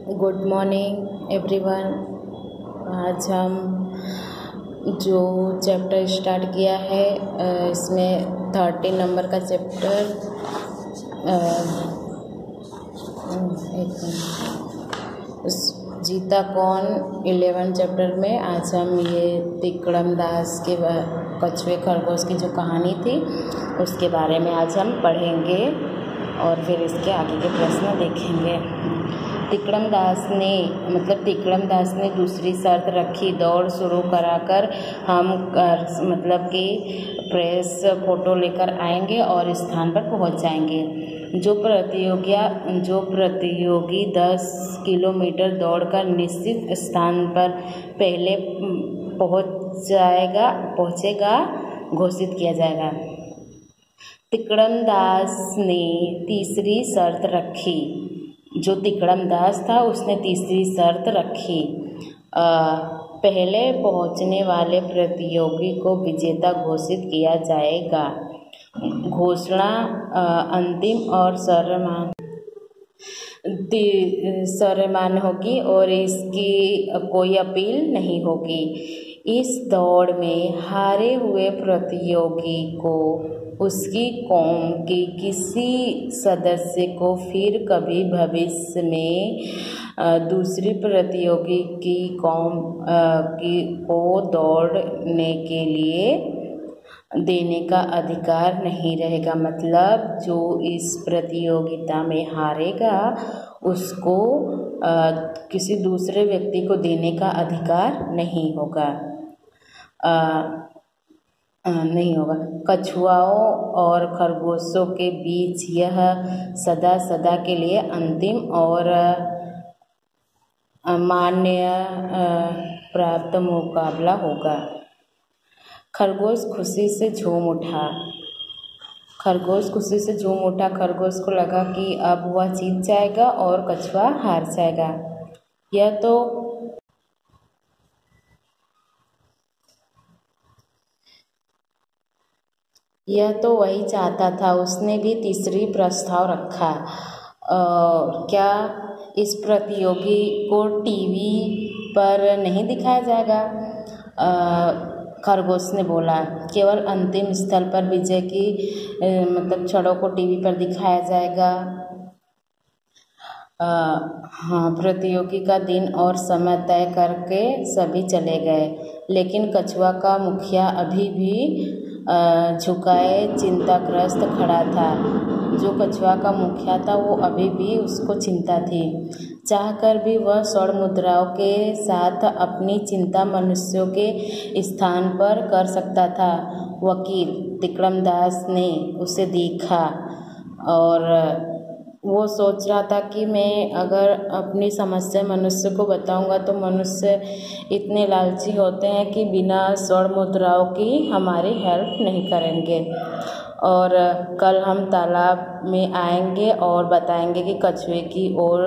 Good morning, everyone. आज हम जो चैप्टर स्टार्ट किया है इसमें थर्टीन नंबर का चैप्टर जीता कौन इलेवन चैप्टर में? आज हम ये तिकड़म दास के कछुए खरगोश की जो कहानी थी, उसके बारे में आज हम पढ़ेंगे और फिर इसके आगे के प्रश्न देखेंगे। तिकड़म दास ने मतलब तिकड़म दास ने दूसरी शर्त रखी। दौड़ शुरू कराकर हम कर मतलब कि प्रेस फ़ोटो लेकर आएँगे और स्थान पर पहुँच जाएँगे। जो प्रतियोगिया, जो प्रतियोगी दस किलोमीटर दौड़कर निश्चित स्थान पर पहले पहुँच जाएगा, पहुंचेगा, घोषित किया जाएगा। तिकड़म दास ने तीसरी शर्त रखी। जो तिकड़म दास था उसने तीसरी शर्त रखी। आ, पहले पहुँचने वाले प्रतियोगी को विजेता घोषित किया जाएगा। घोषणा अंतिम और सर्वमान सर्वमान होगी और इसकी कोई अपील नहीं होगी। इस दौड़ में हारे हुए प्रतियोगी को उसकी कौम के किसी सदस्य को फिर कभी भविष्य में दूसरी प्रतियोगी की कौम की को दौड़ने के लिए देने का अधिकार नहीं रहेगा। मतलब जो इस प्रतियोगिता में हारेगा उसको आ, किसी दूसरे व्यक्ति को देने का अधिकार नहीं होगा। आ, नहीं होगा। कछुआओं और खरगोशों के बीच यह सदा सदा के लिए अंतिम और मान्य प्राप्त मुकाबला होगा। खरगोश खुशी से झूम उठा। खरगोश खुशी से झूम उठा। खरगोश को लगा कि अब वह जीत जाएगा और कछुआ हार जाएगा। यह तो यह तो वही चाहता था उसने भी तीसरी प्रस्ताव रखा। आ, क्या इस प्रतियोगी को टीवी पर नहीं दिखाया जाएगा? खरगोश ने बोला केवल अंतिम स्थल पर विजय की मतलब छड़ों को टीवी पर दिखाया जाएगा। आ, हाँ प्रतियोगी का दिन और समय तय करके सभी चले गए लेकिन कछुआ का मुखिया अभी भी झुकाए, चिंताग्रस्त खड़ा था। जो कछुआ का मुखिया था, वो अभी भी उसको चिंता थी। चाहकर भी वह स्वर्ण मुद्राओं के साथ अपनी चिंता मनुष्यों के स्थान पर कर सकता था। वकील तिक्रम दास ने उसे देखा और वो सोच रहा था कि मैं अगर अपनी समस्या मनुष्य को बताऊँगा तो मनुष्य इतने लालची होते हैं कि बिना स्वर्ण मुद्राओं की हमारी हेल्प नहीं करेंगे। और कल हम तालाब में आएँगे और बताएँगे कि कछुए की ओर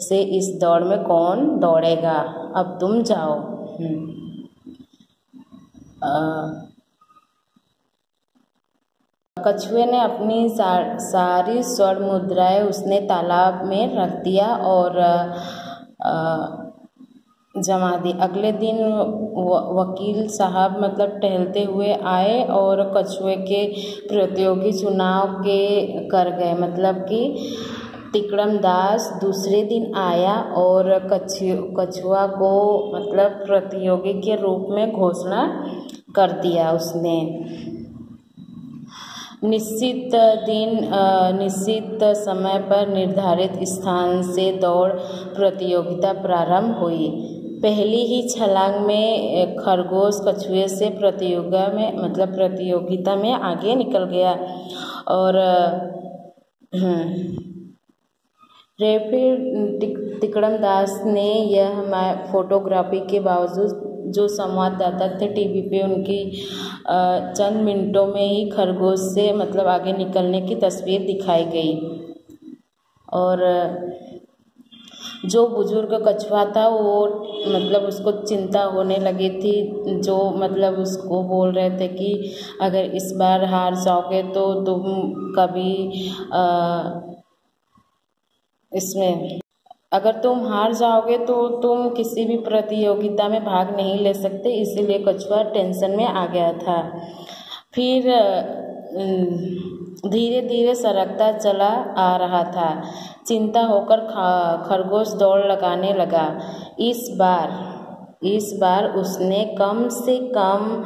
से इस दौड़ में कौन दौड़ेगा। अब तुम जाओ। आ, कछुए ने अपनी सारी स्वर्ण मुद्राएँ उसने तालाब में रख दिया और जमा दी। अगले दिन वकील साहब मतलब टहलते हुए आए और कछुए के प्रतियोगी चुनाव के कर गए। मतलब कि तिकड़म दास दूसरे दिन आया और कछु, कछुआ को मतलब प्रतियोगी के रूप में घोषणा कर दिया उसने। निश्चित दिन निश्चित समय पर निर्धारित स्थान से दौड़ प्रतियोगिता प्रारंभ हुई। पहली ही छलांग में खरगोश कछुए से प्रतियोगिता में मतलब प्रतियोगिता में आगे निकल गया और रेफरी तिकड़म दास ने यह फोटोग्राफी के बावजूद जो संवाददाता थे टीवी पे उनकी चंद मिनटों में ही खरगोश से मतलब आगे निकलने की तस्वीर दिखाई गई। और जो बुज़ुर्ग कछुआ था वो मतलब उसको चिंता होने लगी थी जो मतलब उसको बोल रहे थे कि अगर इस बार हार जाओगे तो तुम कभी आ, इसमें अगर तुम हार जाओगे तो तुम किसी भी प्रतियोगिता में भाग नहीं ले सकते, इसीलिए कछुआ टेंशन में आ गया था। फिर धीरे धीरे सरकता चला आ रहा था। चिंता होकर खरगोश दौड़ लगाने लगा। इस बार इस बार उसने कम से कम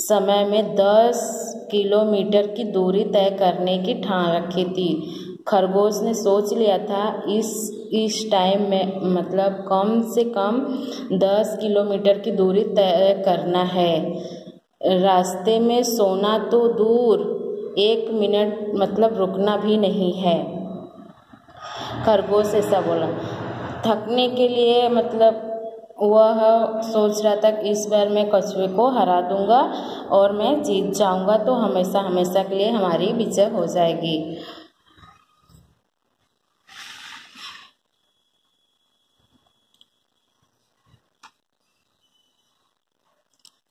समय में दस किलोमीटर की दूरी तय करने की ठान रखी थी। खरगोश ने सोच लिया था, इस इस टाइम में मतलब कम से कम दस किलोमीटर की दूरी तय करना है। रास्ते में सोना तो दूर, एक मिनट मतलब रुकना भी नहीं है। खरगोश ऐसा बोला। थकने के लिए मतलब वह सोच रहा था कि इस बार मैं कछुए को हरा दूँगा और मैं जीत जाऊँगा तो हमेशा हमेशा के लिए हमारी विजय हो जाएगी।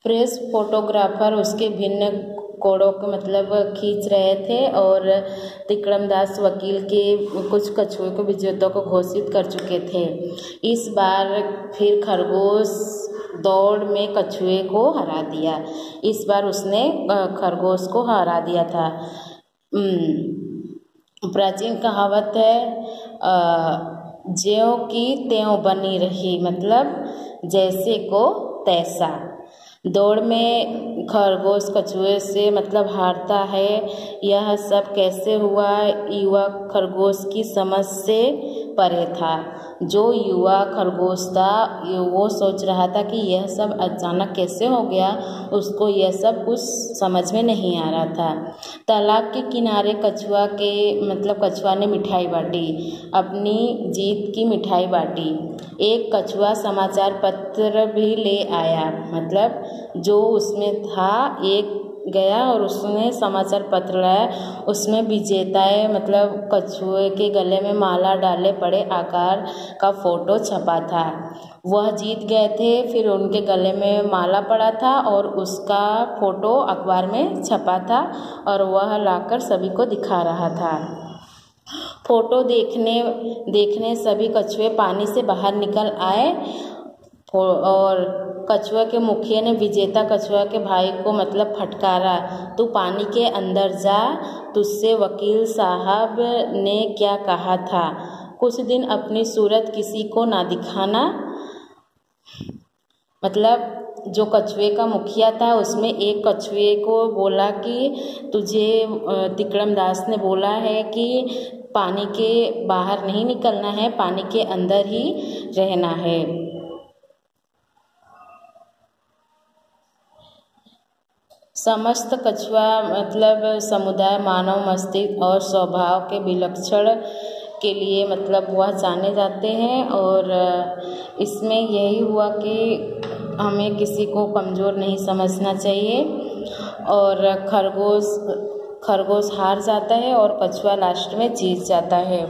प्रेस फोटोग्राफर उसके भिन्न कोड़ों को मतलब खींच रहे थे और तिकड़मदास वकील के कुछ कछुए को विजेता को घोषित कर चुके थे। इस बार फिर खरगोश दौड़ में कछुए को हरा दिया। इस बार उसने खरगोश को हरा दिया था। प्राचीन कहावत है ज्यों की त्यों बनी रही मतलब जैसे को तैसा। दौड़ में खरगोश कछुए से मतलब हारता है। यह सब कैसे हुआ? युवा खरगोश की समझ से परे था। जो युवा खरगोश था वो सोच रहा था कि यह सब अचानक कैसे हो गया, उसको यह सब कुछ समझ में नहीं आ रहा था। तालाब के किनारे कछुआ के मतलब कछुआ ने मिठाई बाँटी, अपनी जीत की मिठाई बाँटी। एक कछुआ समाचार पत्र भी ले आया मतलब जो उसमें था, एक गया और उसने समाचार पत्र लाया। उसमें विजेताएँ मतलब कछुए के गले में माला डाले पड़े, आकार का फ़ोटो छपा था। वह जीत गए थे, फिर उनके गले में माला पड़ा था और उसका फ़ोटो अखबार में छपा था और वह लाकर सभी को दिखा रहा था। फ़ोटो देखने देखने सभी कछुए पानी से बाहर निकल आए। और कछुआ के मुखिया ने विजेता कछुआ के भाई को मतलब फटकारा। तू पानी के अंदर जा, तुझसे वकील साहब ने क्या कहा था? कुछ दिन अपनी सूरत किसी को ना दिखाना। मतलब जो कछुए का मुखिया था, उसमें एक कछुए को बोला कि तुझे तिकड़म दास ने बोला है कि पानी के बाहर नहीं निकलना है, पानी के अंदर ही रहना है। समस्त कछुआ मतलब समुदाय, मानव मस्तिष्क और स्वभाव के विलक्षण के लिए मतलब वह जाने जाते हैं और इसमें यही हुआ कि हमें किसी को कमज़ोर नहीं समझना चाहिए और खरगोश खरगोश हार जाता है और कछुआ लास्ट में जीत जाता है।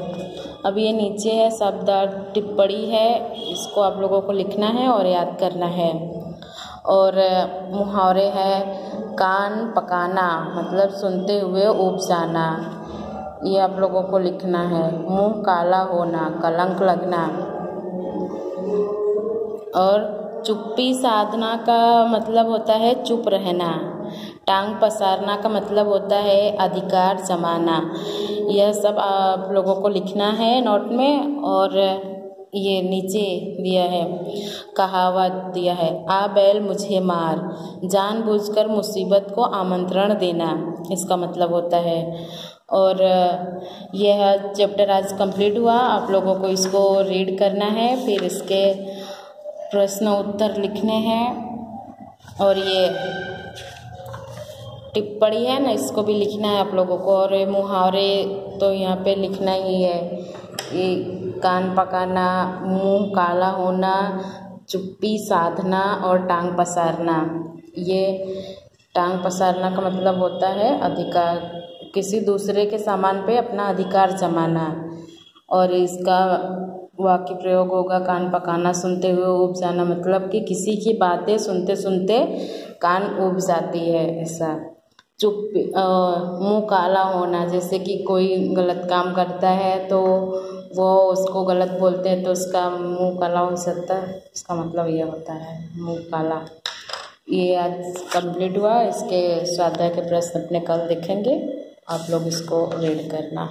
अब ये नीचे है, शब्द टिप्पणी है, इसको आप लोगों को लिखना है और याद करना है। और मुहावरे है कान पकाना मतलब सुनते हुए उब जाना, ये आप लोगों को लिखना है। मुँह काला होना, कलंक लगना। और चुप्पी साधना का मतलब होता है चुप रहना। टांग पसारना का मतलब होता है अधिकार जमाना। यह सब आप लोगों को लिखना है नोट में और ये नीचे दिया है, कहावत दिया है, आ बैल, मुझे मार। जानबूझकर मुसीबत को आमंत्रण देना। इसका मतलब होता है। और, यह चैप्टर आज कंप्लीट हुआ। आप लोगों को इसको रीड करना है, फिर इसके प्रश्न उत्तर लिखने हैं। और ये टिप्पणी है ना, इसको भी लिखना है आप लोगों को। और मुहावरे तो यहाँ पे लिखना ही है ये कान पकाना, मुँह काला होना, चुप्पी साधना और टांग पसारना। ये टांग पसारना का मतलब होता है अधिकार, किसी दूसरे के सामान पे अपना अधिकार जमाना। और इसका वाक्य प्रयोग होगा कान पकाना, सुनते हुए उब जाना मतलब कि किसी की बातें सुनते सुनते कान उब जाती है ऐसा। चुप मुँह काला होना, जैसे कि कोई गलत काम करता है तो वो उसको गलत बोलते हैं तो उसका मुँह काला हो सकता है। इसका मतलब ये होता है, मुँह काला। ये आज कंप्लीट हुआ, इसके स्वाध्याय के प्रश्न अपने कल देखेंगे। आप लोग इसको रीड करना।